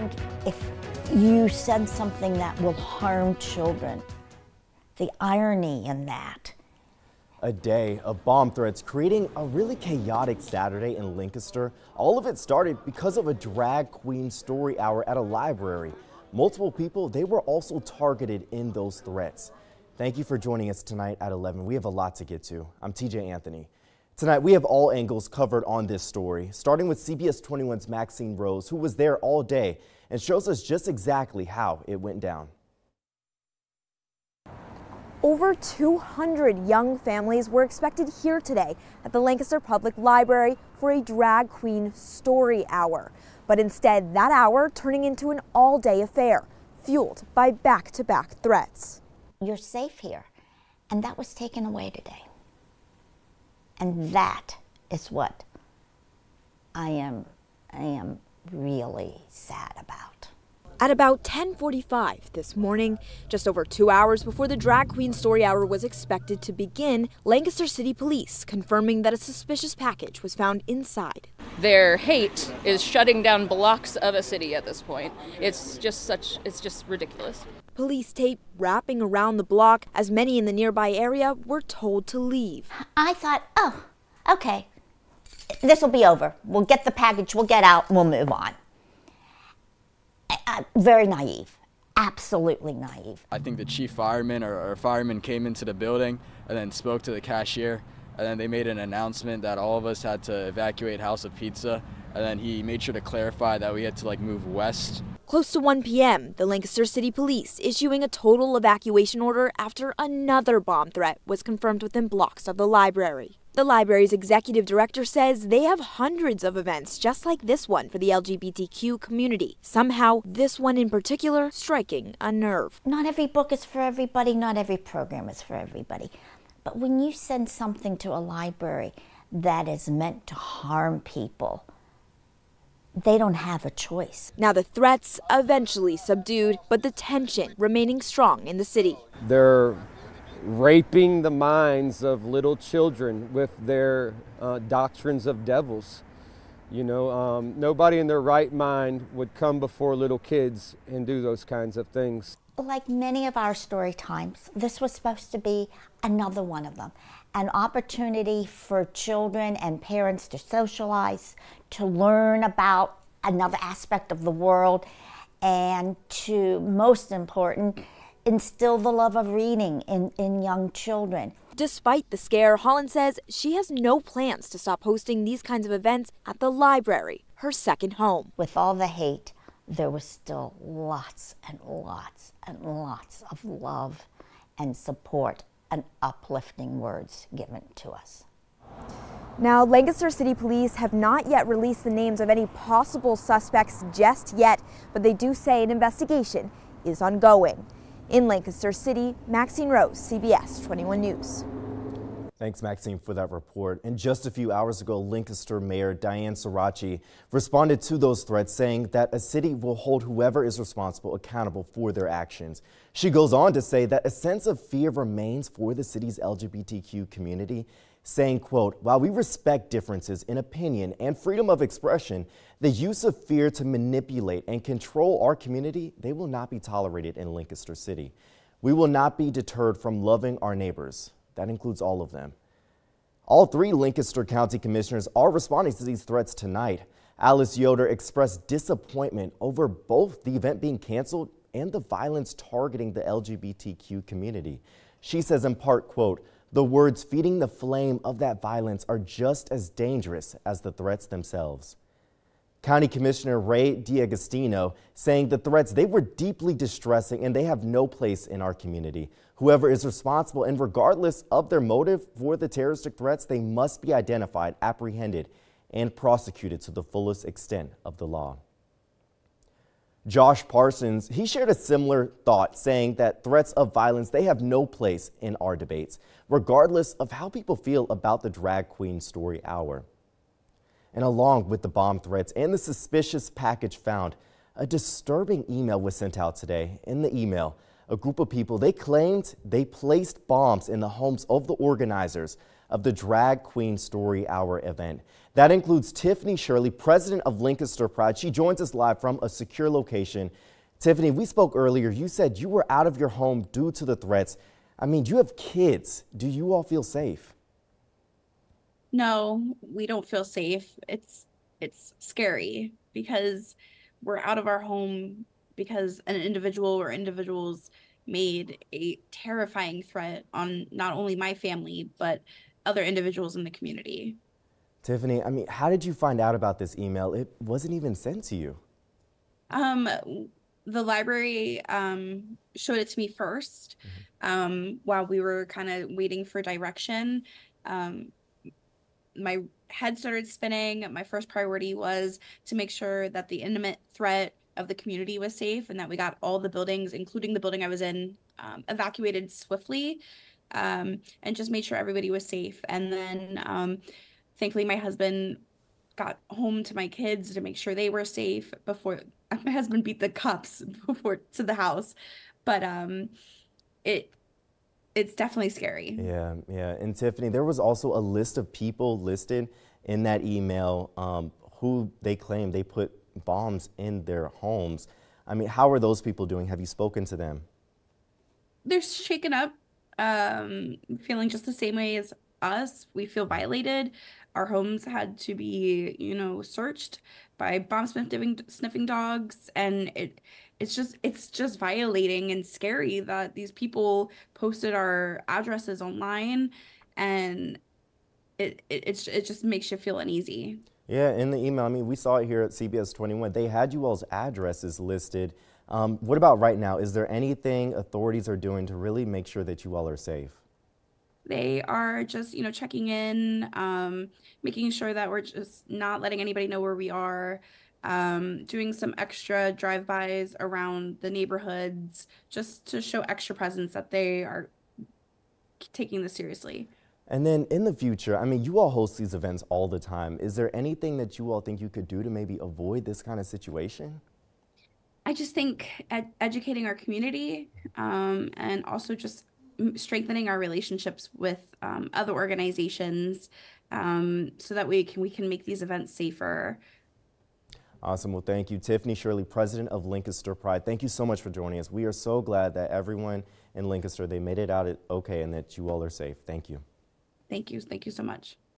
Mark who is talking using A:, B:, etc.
A: think if you said something that will harm children, the irony in that.
B: A day of bomb threats creating a really chaotic Saturday in Lancaster. All of it started because of a drag queen story hour at a library. Multiple people, they were also targeted in those threats. Thank you for joining us tonight at 11. We have a lot to get to. I'm TJ Anthony. Tonight, we have all angles covered on this story, starting with CBS 21's Maxine Rose, who was there all day and shows us just exactly how it went down.
C: Over 200 young families were expected here today at the Lancaster Public Library for a drag queen story hour. But instead, that hour turning into an all day affair, fueled by back to back threats.
A: You're safe here. And that was taken away today. And that is what I am, I am really sad about.
C: At about 10:45 this morning, just over 2 hours before the drag queen story hour was expected to begin, Lancaster City Police confirming that a suspicious package was found inside.
D: Their hate is shutting down blocks of a city at this point. It's just such it's just ridiculous.
C: Police tape wrapping around the block as many in the nearby area were told to leave.
A: I thought, "Oh, okay. This will be over. We'll get the package, we'll get out, we'll move on." Uh, very naive. Absolutely naive.
E: I think the chief fireman or, or fireman came into the building and then spoke to the cashier and then they made an announcement that all of us had to evacuate House of Pizza and then he made sure to clarify that we had to like move west.
C: Close to 1 p.m., the Lancaster City Police issuing a total evacuation order after another bomb threat was confirmed within blocks of the library. The library's executive director says they have hundreds of events just like this one for the LGBTQ community. Somehow, this one in particular striking a nerve.
A: Not every book is for everybody, not every program is for everybody. But when you send something to a library that is meant to harm people, they don't have a choice.
C: Now the threats eventually subdued, but the tension remaining strong in the city.
F: They're raping the minds of little children with their uh, doctrines of devils. You know, um, nobody in their right mind would come before little kids and do those kinds of things.
A: Like many of our story times, this was supposed to be another one of them an opportunity for children and parents to socialize, to learn about another aspect of the world, and to, most important, instill the love of reading in, in young children.
C: Despite the scare, Holland says she has no plans to stop hosting these kinds of events at the library, her second home.
A: With all the hate, there was still lots and lots and lots of love and support and uplifting words given to us.
C: Now, Lancaster City Police have not yet released the names of any possible suspects just yet, but they do say an investigation is ongoing. In Lancaster City, Maxine Rose, CBS 21 News.
B: Thanks, Maxine, for that report. And just a few hours ago, Lancaster Mayor Danene Sorace responded to those threats, saying that a city will hold whoever is responsible accountable for their actions. She goes on to say that a sense of fear remains for the city's LGBTQ community saying, quote, while we respect differences in opinion and freedom of expression, the use of fear to manipulate and control our community, they will not be tolerated in Lancaster City. We will not be deterred from loving our neighbors. That includes all of them. All three Lancaster County commissioners are responding to these threats tonight. Alice Yoder expressed disappointment over both the event being canceled and the violence targeting the LGBTQ community. She says in part, quote, the words feeding the flame of that violence are just as dangerous as the threats themselves. County Commissioner Ray D'Agostino saying the threats, they were deeply distressing and they have no place in our community. Whoever is responsible and regardless of their motive for the terroristic threats, they must be identified, apprehended, and prosecuted to the fullest extent of the law. Josh Parsons, he shared a similar thought, saying that threats of violence, they have no place in our debates, regardless of how people feel about the drag queen story hour. And along with the bomb threats and the suspicious package found, a disturbing email was sent out today. In the email, a group of people, they claimed they placed bombs in the homes of the organizers of the Drag Queen Story Hour event. That includes Tiffany Shirley, president of Lancaster Pride. She joins us live from a secure location. Tiffany, we spoke earlier. You said you were out of your home due to the threats. I mean, you have kids. Do you all feel safe?
G: No, we don't feel safe. It's it's scary because we're out of our home because an individual or individuals made a terrifying threat on not only my family but other individuals in the community.
B: Tiffany, I mean, how did you find out about this email? It wasn't even sent to you.
G: Um, the library um, showed it to me 1st mm-hmm. um, while we were kind of waiting for direction. Um, my head started spinning. My first priority was to make sure that the imminent threat of the community was safe and that we got all the buildings, including the building I was in, um, evacuated swiftly um, and just made sure everybody was safe. And then um, thankfully, my husband got home to my kids to make sure they were safe before my husband beat the cops before to the house. But um, it it's definitely scary.
B: Yeah, yeah. And Tiffany, there was also a list of people listed in that email um, who they claim they put bombs in their homes. I mean, how are those people doing? Have you spoken to them?
G: They're shaken up, um, feeling just the same way as us. We feel violated. Our homes had to be, you know, searched by bomb sniffing sniffing dogs, and it it's just it's just violating and scary that these people posted our addresses online, and it it it's, it just makes you feel uneasy.
B: Yeah, in the email, I mean, we saw it here at CBS 21. They had you all's addresses listed. Um, what about right now? Is there anything authorities are doing to really make sure that you all are safe?
G: They are just, you know, checking in, um, making sure that we're just not letting anybody know where we are, um, doing some extra drive-bys around the neighborhoods just to show extra presence that they are taking this seriously.
B: And then in the future, I mean, you all host these events all the time. Is there anything that you all think you could do to maybe avoid this kind of situation?
G: I just think ed- educating our community um, and also just strengthening our relationships with um, other organizations um, so that we can we can make these events safer.
B: Awesome. Well, thank you, Tiffany Shirley, president of Lancaster Pride. Thank you so much for joining us. We are so glad that everyone in Lancaster they made it out okay and that you all are safe. Thank you.
G: Thank you. Thank you so much.